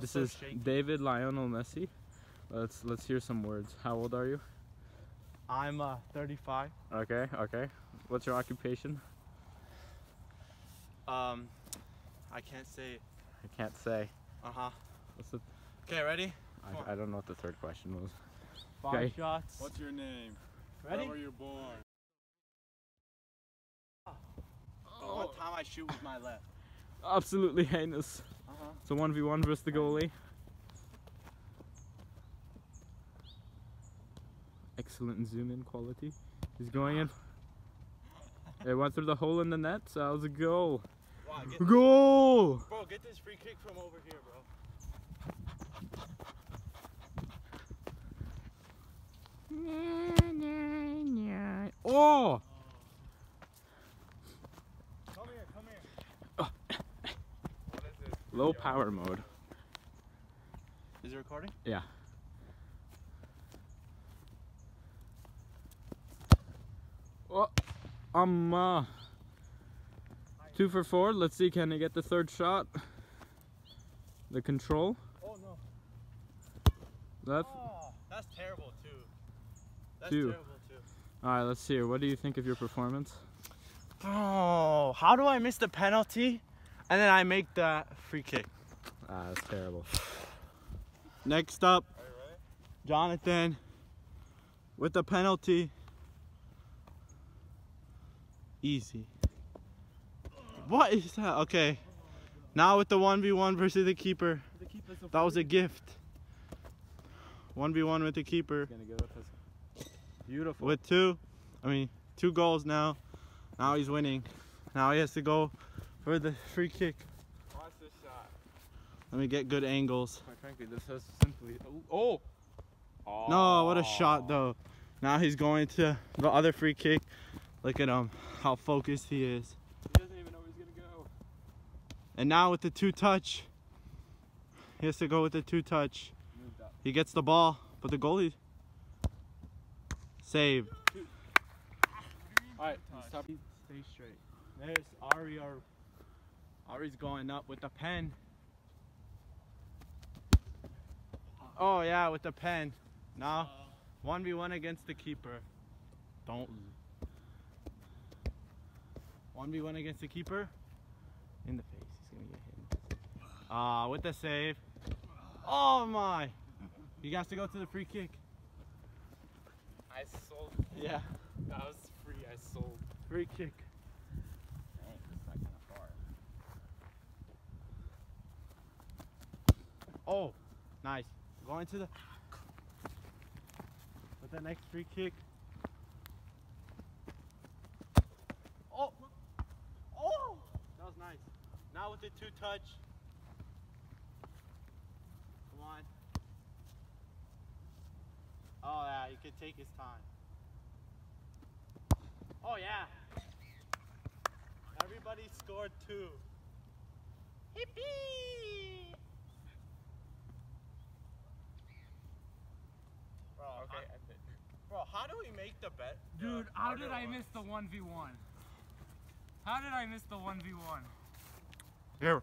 This So is shaky. David Lionel Messi. Let's let's hear some words. How old are you? I'm uh, 35. Okay, okay. What's your occupation? Um, I can't say. I can't say. Uh huh. What's the, Okay, ready? I, I don't know what the third question was. Five Okay. shots. What's your name? ready? Where were you born? What time I shoot with my left? Absolutely heinous. Huh. So 1v1 versus the goalie. Excellent zoom in quality. He's going in. It went through the hole in the net, so that was a goal. Wow, get Goal! bro, get this free kick from over here, bro. Oh! Come here, come here. What is this? Low power mode. Is it recording? Yeah. Oh, um, uh, two for four. Let's see, can he get the third shot? The control. Oh no. That. Oh, that's terrible too. That's Two. terrible too. All right, let's hear. What do you think of your performance? Oh, how do I miss the penalty and then I make the free kick? Ah, that's terrible. Next up, Are you ready? Jonathan with the penalty. Easy. What is that? Okay. Now with the 1v1 versus the keeper. That was a gift. 1v1 with the keeper. Gonna go with this. Beautiful. With two, I mean, two goals now. Now he's winning. Now he has to go for the free kick. Watch this shot. Let me get good angles. Quite frankly, this has simply. Oh. oh. No, what a shot though. Now he's going to the other free kick. Look at him, how focused he is. He doesn't even know where he's gonna go. And now with the two touch, he has to go with the two touch. He gets the ball, but the goalie save. All right, stop. Stay straight. There's Ari. Ari's going up with the pen. Oh yeah, with the pen. Now, one v one against the keeper. Don't. One v one against the keeper. In the face. He's gonna get hit. Ah, with the save. Oh my! He has to go to the free kick. I sold. Yeah, That was free. I sold. free kick. Oh, nice. Going to the with the next free kick. Oh, oh, that was nice. Now with the two touch. Come on. Oh yeah, he could take his time. Oh yeah. Everybody scored two. Hippie! Bro, Okay. how, bro, how do we make the bet? Dude, the how did I ones? miss the 1v1? How did I miss the 1v1? Here,